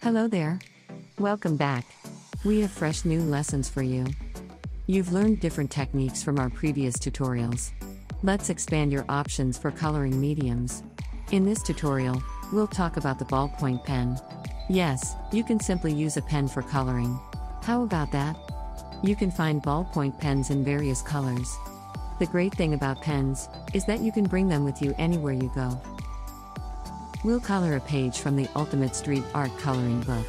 Hello there. Welcome back. We have fresh new lessons for you. You've learned different techniques from our previous tutorials. Let's expand your options for coloring mediums. In this tutorial, we'll talk about the ballpoint pen. Yes, you can simply use a pen for coloring. How about that? You can find ballpoint pens in various colors. The great thing about pens is that you can bring them with you anywhere you go. We'll color a page from the Ultimate Street Art Coloring Book.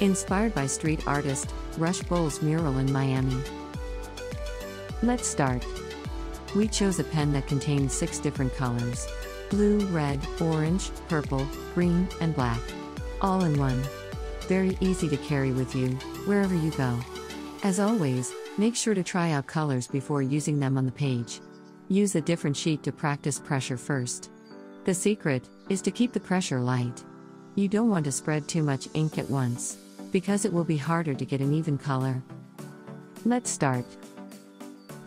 Inspired by street artist Rush Bowles' mural in Miami. Let's start. We chose a pen that contains six different colors blue, red, orange, purple, green, and black. All in one. Very easy to carry with you, wherever you go. As always, make sure to try out colors before using them on the page. Use a different sheet to practice pressure first. The secret is to keep the pressure light. You don't want to spread too much ink at once, because it will be harder to get an even color. Let's start.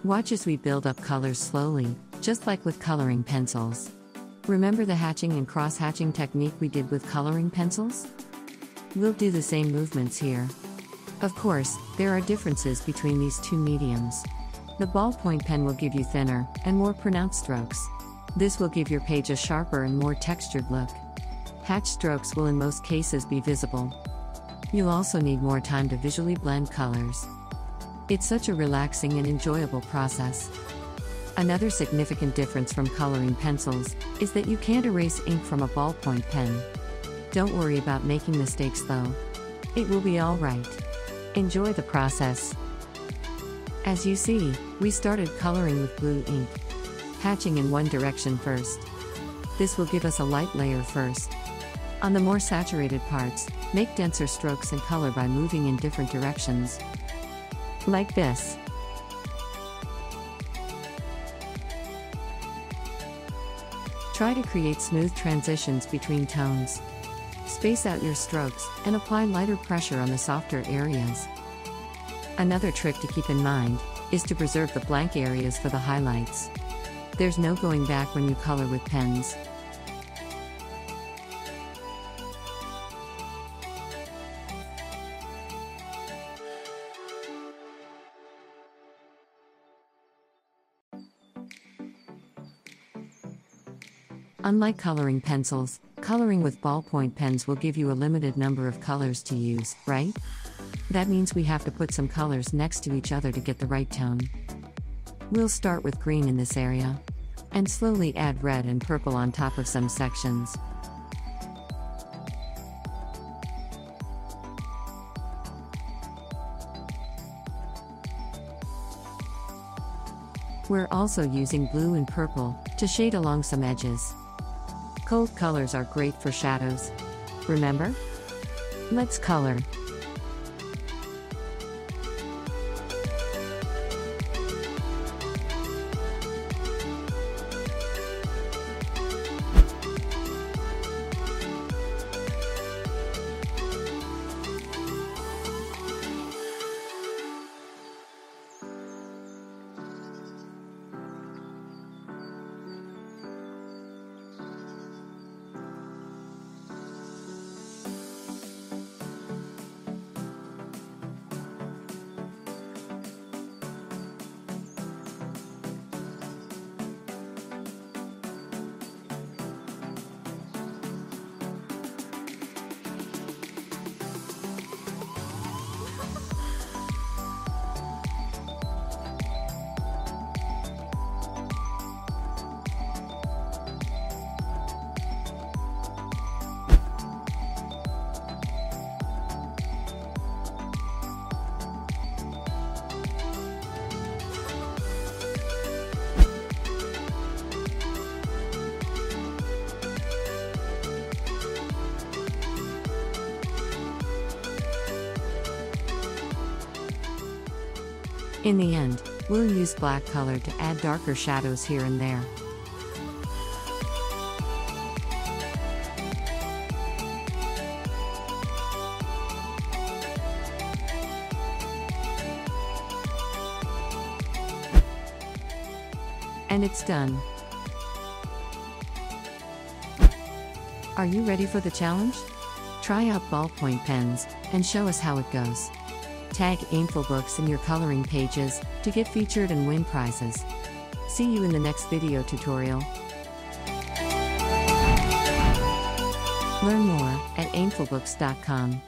Watch as we build up colors slowly, just like with coloring pencils. Remember the hatching and cross hatching technique we did with coloring pencils? We'll do the same movements here. Of course, there are differences between these two mediums. The ballpoint pen will give you thinner and more pronounced strokes. This will give your page a sharper and more textured look. Hatch strokes will in most cases be visible. You'll also need more time to visually blend colors. It's such a relaxing and enjoyable process. Another significant difference from coloring pencils is that you can't erase ink from a ballpoint pen. Don't worry about making mistakes though. It will be alright. Enjoy the process. As you see, we started coloring with blue ink. Hatching in one direction first. This will give us a light layer first. On the more saturated parts, make denser strokes and color by moving in different directions. Like this. Try to create smooth transitions between tones. Space out your strokes and apply lighter pressure on the softer areas. Another trick to keep in mind is to preserve the blank areas for the highlights. There's no going back when you color with pens. Unlike coloring pencils, coloring with ballpoint pens will give you a limited number of colors to use, right? That means we have to put some colors next to each other to get the right tone. We'll start with green in this area. And slowly add red and purple on top of some sections. We're also using blue and purple to shade along some edges. Cold colors are great for shadows. Remember? Let's color. In the end, we'll use black color to add darker shadows here and there. And it's done. Are you ready for the challenge? Try out ballpoint pens and show us how it goes. Tag Aimful Books in your coloring pages to get featured and win prizes. See you in the next video tutorial. Learn more at aimfulbooks.com.